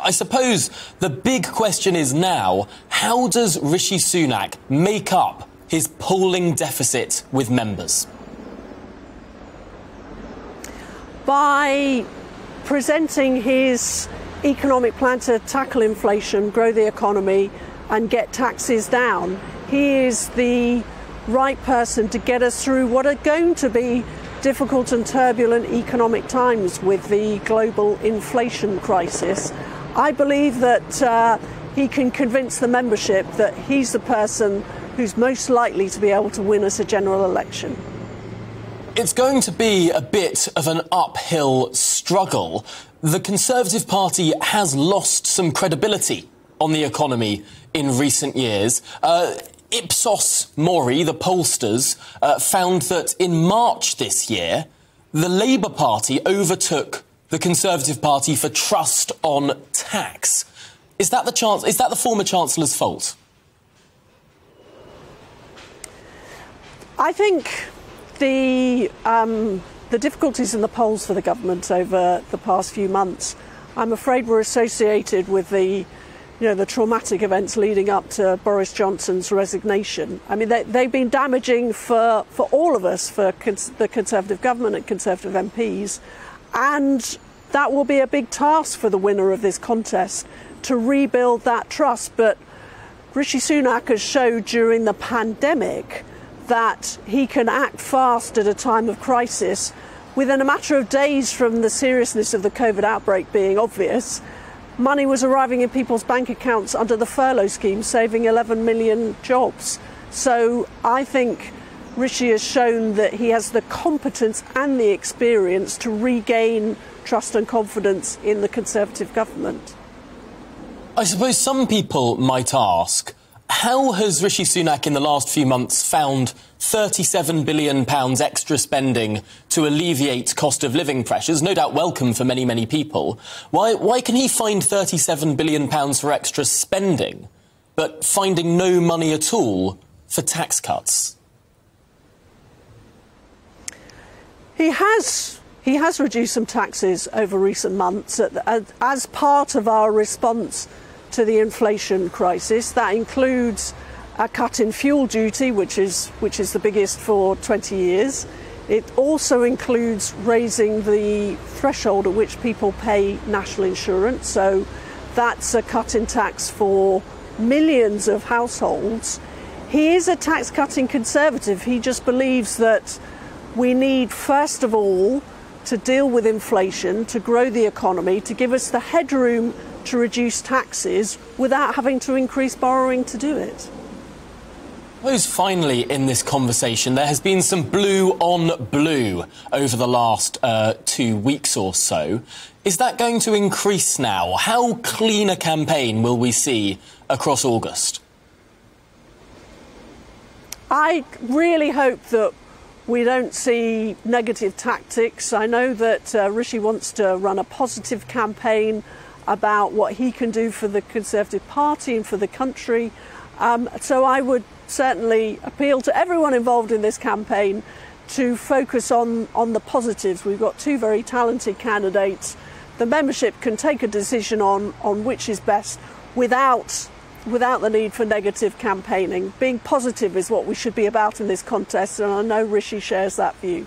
I suppose the big question is now how does Rishi Sunak make up his polling deficit with members? By presenting his economic plan to tackle inflation, grow the economy, and get taxes down, he is the right person to get us through what are going to be difficult and turbulent economic times with the global inflation crisis. I believe that uh, he can convince the membership that he's the person who's most likely to be able to win us a general election. It's going to be a bit of an uphill struggle. The Conservative Party has lost some credibility on the economy in recent years. Uh, Ipsos Mori, the pollsters, uh, found that in March this year, the Labour Party overtook the Conservative Party for trust on tax. Is that the chance? Is that the former Chancellor's fault? I think the um, the difficulties in the polls for the government over the past few months, I'm afraid, were associated with the you know, the traumatic events leading up to Boris Johnson's resignation. I mean, they, have been damaging for, for all of us, for cons- the Conservative government and Conservative MPs. And that will be a big task for the winner of this contest to rebuild that trust. But Rishi Sunak has showed during the pandemic that he can act fast at a time of crisis within a matter of days from the seriousness of the COVID outbreak being obvious money was arriving in people's bank accounts under the furlough scheme, saving 11 million jobs. So I think Rishi has shown that he has the competence and the experience to regain trust and confidence in the Conservative government. I suppose some people might ask how has Rishi Sunak in the last few months found £37 billion extra spending to alleviate cost of living pressures? No doubt welcome for many, many people. Why, why can he find £37 billion for extra spending, but finding no money at all for tax cuts? He has he has reduced some taxes over recent months as part of our response to the inflation crisis. That includes a cut in fuel duty, which is, which is the biggest for 20 years. It also includes raising the threshold at which people pay national insurance. So that's a cut in tax for millions of households. He is a tax cutting conservative. He just believes that we need, first of all, to deal with inflation, to grow the economy, to give us the headroom to reduce taxes without having to increase borrowing to do it. I suppose finally in this conversation there has been some blue on blue over the last uh, two weeks or so. Is that going to increase now? How clean a campaign will we see across August? I really hope that we don't see negative tactics. I know that uh, Rishi wants to run a positive campaign about what he can do for the Conservative Party and for the country. Um, so I would certainly appeal to everyone involved in this campaign to focus on, on the positives. We've got two very talented candidates. The membership can take a decision on, on which is best without, without the need for negative campaigning. Being positive is what we should be about in this contest, and I know Rishi shares that view.